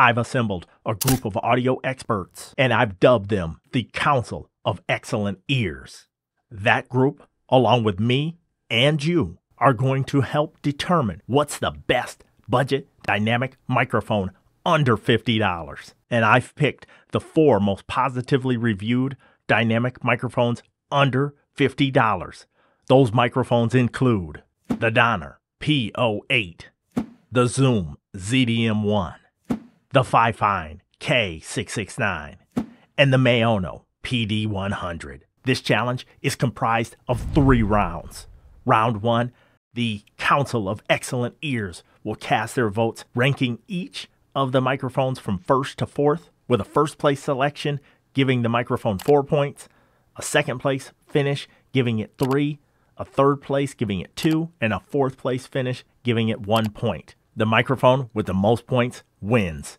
I've assembled a group of audio experts and I've dubbed them the Council of Excellent Ears. That group, along with me and you, are going to help determine what's the best budget dynamic microphone under $50. And I've picked the four most positively reviewed dynamic microphones under $50. Those microphones include the Donner PO-8, the Zoom ZDM1, the Fifine K669, and the Maono PD100. This challenge is comprised of three rounds. Round one, the Council of Excellent Ears will cast their votes, ranking each of the microphones from first to fourth, with a first place selection giving the microphone four points, a second place finish giving it three, a third place giving it two, and a fourth place finish giving it one point. The microphone with the most points wins.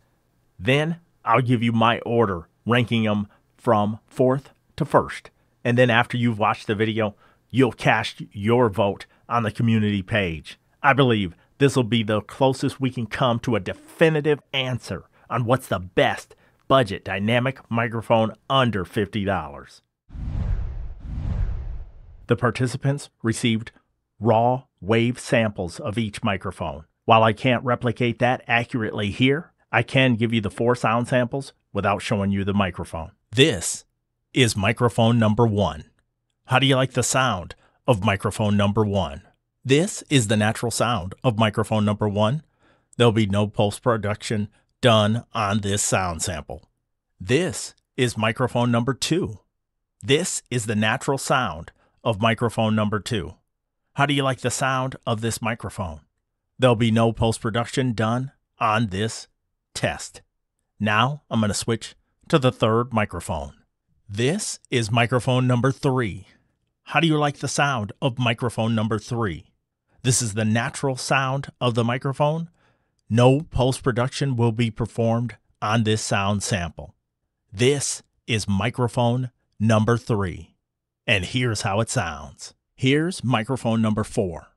Then I'll give you my order, ranking them from fourth to first. And then after you've watched the video, you'll cast your vote on the community page. I believe this will be the closest we can come to a definitive answer on what's the best budget dynamic microphone under $50. The participants received raw wave samples of each microphone. While I can't replicate that accurately here, I can give you the four sound samples without showing you the microphone. This is microphone number one. How do you like the sound of microphone number one? This is the natural sound of microphone number one. There'll be no post production done on this sound sample. This is microphone number two. This is the natural sound of microphone number two. How do you like the sound of this microphone? There'll be no post production done on this test. Now I'm going to switch to the third microphone. This is microphone number three. How do you like the sound of microphone number three? This is the natural sound of the microphone. No post production will be performed on this sound sample. This is microphone number three. And here's how it sounds. Here's microphone number four.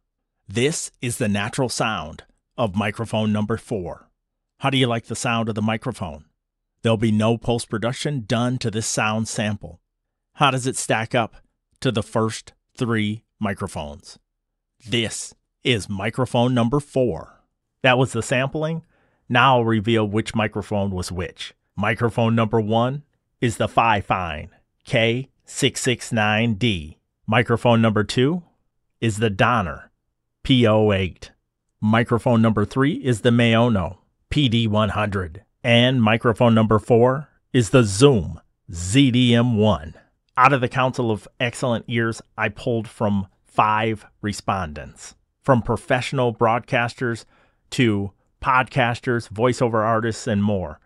This is the natural sound of microphone number four. How do you like the sound of the microphone? There'll be no post production done to this sound sample. How does it stack up to the first three microphones? This is microphone number four. That was the sampling. Now I'll reveal which microphone was which. Microphone number one is the Fifine K 669D. Microphone number two is the Donner PO-8. Microphone number three is the Maono PD100. And microphone number four is the Zoom ZDM1. Out of the Council of Excellent Ears, I pulled from five respondents, from professional broadcasters to podcasters, voiceover artists, and more.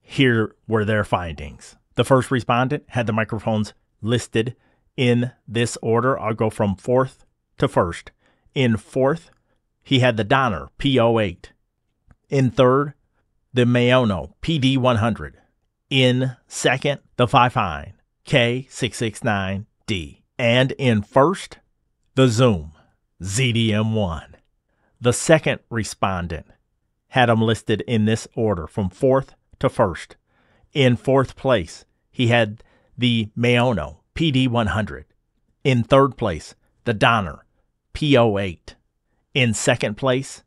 Here were their findings. The first respondent had the microphones listed in this order. I'll go from fourth to first. In fourth, he had the Donner PO-8. In third, the Maono PD100. In second, the Fifine K669D. And in first, the Zoom ZDM1. The second respondent had them listed in this order from fourth to first. In fourth place, he had the Maono PD100. In third place, the Donner PO-8. In second place,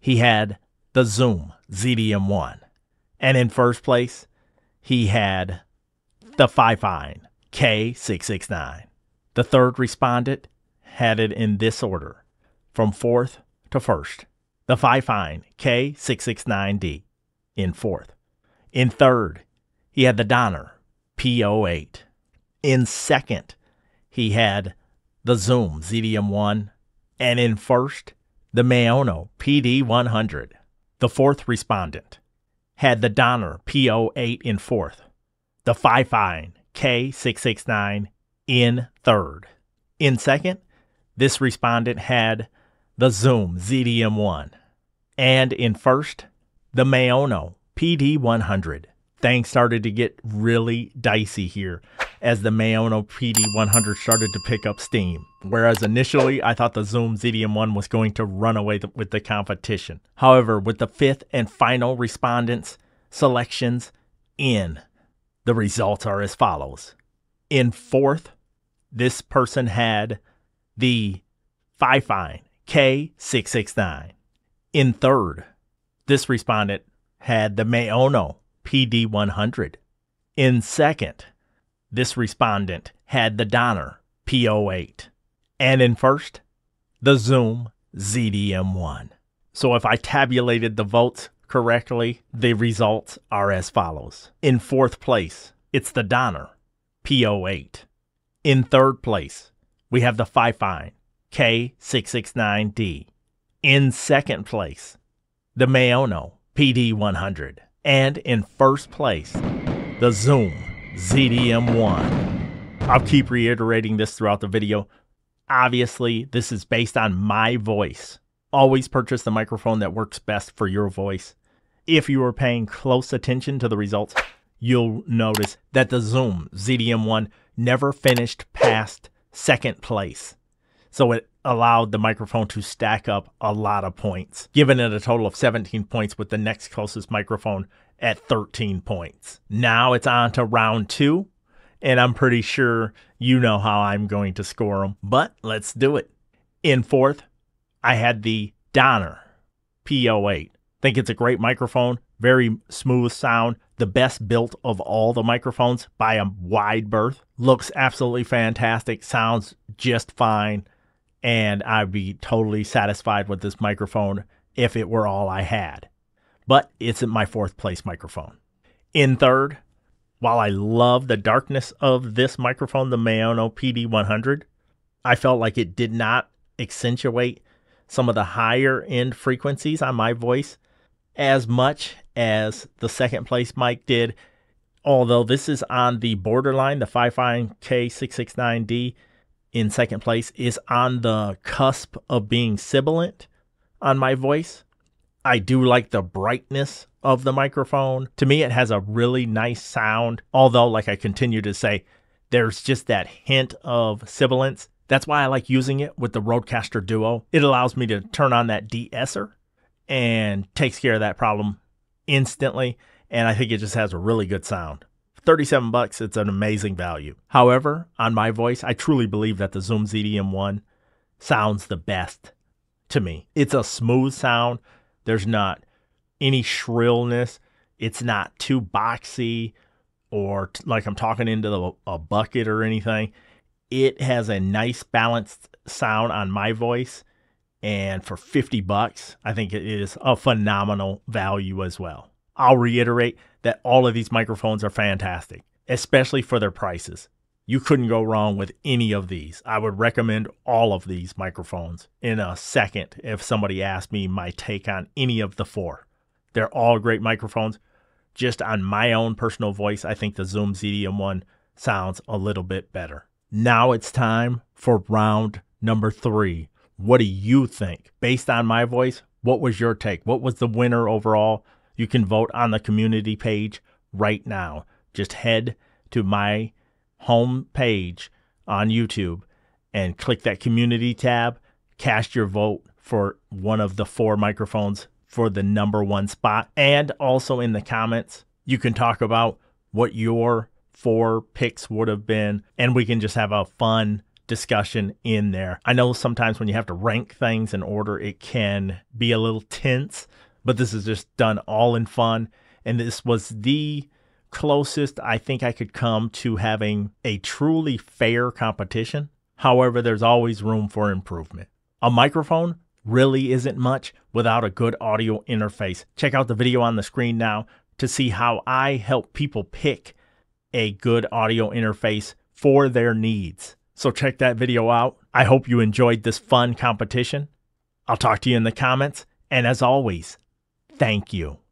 he had the Zoom ZDM1. And in first place, he had the Fifine K669. The third respondent had it in this order from fourth to first. The Fifine K669D in fourth. In third, he had the Donner PO-8. In second, he had the Zoom ZDM1. And in first, the Maono PD100. The fourth respondent had the Donner PO 8 in fourth, the Fifine K669 in third. In second, this respondent had the Zoom ZDM1. And in first, the Maono PD100 things started to get really dicey here as the Maono PD100 started to pick up steam. Whereas initially I thought the Zoom ZDM1 was going to run away with the competition. However, with the fifth and final respondents selections in. The results are as follows. In fourth, this person had the Fifine K669. In third, this respondent had the Maono PD100. In second, this respondent had the Donner PO-8. And in first, the Zoom ZDM1. So if I tabulated the votes correctly, the results are as follows. In fourth place, it's the Donner PO-8. In third place, we have the Fifine K669D. In second place, the Maono PD100. And in first place, the Zoom ZDM1. I'll keep reiterating this throughout the video. Obviously, this is based on my voice. Always purchase the microphone that works best for your voice. If you are paying close attention to the results, you'll notice that the Zoom ZDM1 never finished past second place. So it allowed the microphone to stack up a lot of points, giving it a total of 17 points with the next closest microphone at 13 points. Now it's on to round two, and I'm pretty sure you know how I'm going to score them, but let's do it. In fourth, I had the Donner PO-8. Think it's a great microphone, very smooth sound, the best built of all the microphones by a wide berth. Looks absolutely fantastic, sounds just fine, and I'd be totally satisfied with this microphone if it were all I had. But it's my fourth place microphone. In third, while I love the darkness of this microphone, the Maono PD100, I felt like it did not accentuate some of the higher end frequencies on my voice as much as the second place mic did. Although this is on the borderline, the Fifine K669D in second place is on the cusp of being sibilant on my voice. I do like the brightness of the microphone. To me, it has a really nice sound. Although, like I continue to say, there's just that hint of sibilance. That's why I like using it with the Rodecaster Duo. It allows me to turn on that de-esser and takes care of that problem instantly. And I think it just has a really good sound. 37 bucks, it's an amazing value. However, on my voice, I truly believe that the Zoom ZDM1 sounds the best to me. It's a smooth sound. There's not any shrillness. It's not too boxy or t- like I'm talking into the, a bucket or anything. It has a nice balanced sound on my voice and for 50 bucks, I think it is a phenomenal value as well. I'll reiterate that all of these microphones are fantastic, especially for their prices. You couldn't go wrong with any of these. I would recommend all of these microphones in a second if somebody asked me my take on any of the four. They're all great microphones. Just on my own personal voice, I think the Zoom ZDM1 sounds a little bit better. Now it's time for round number three what do you think? Based on my voice, what was your take? What was the winner overall? You can vote on the community page right now. Just head to my home page on YouTube and click that community tab. Cast your vote for one of the four microphones for the number one spot. And also in the comments, you can talk about what your four picks would have been, and we can just have a fun discussion in there. I know sometimes when you have to rank things in order, it can be a little tense, but this is just done all in fun. And this was the closest I think I could come to having a truly fair competition. However, there's always room for improvement. A microphone really isn't much without a good audio interface. Check out the video on the screen now to see how I help people pick a good audio interface for their needs. So check that video out. I hope you enjoyed this fun competition. I'll talk to you in the comments. And as always, thank you.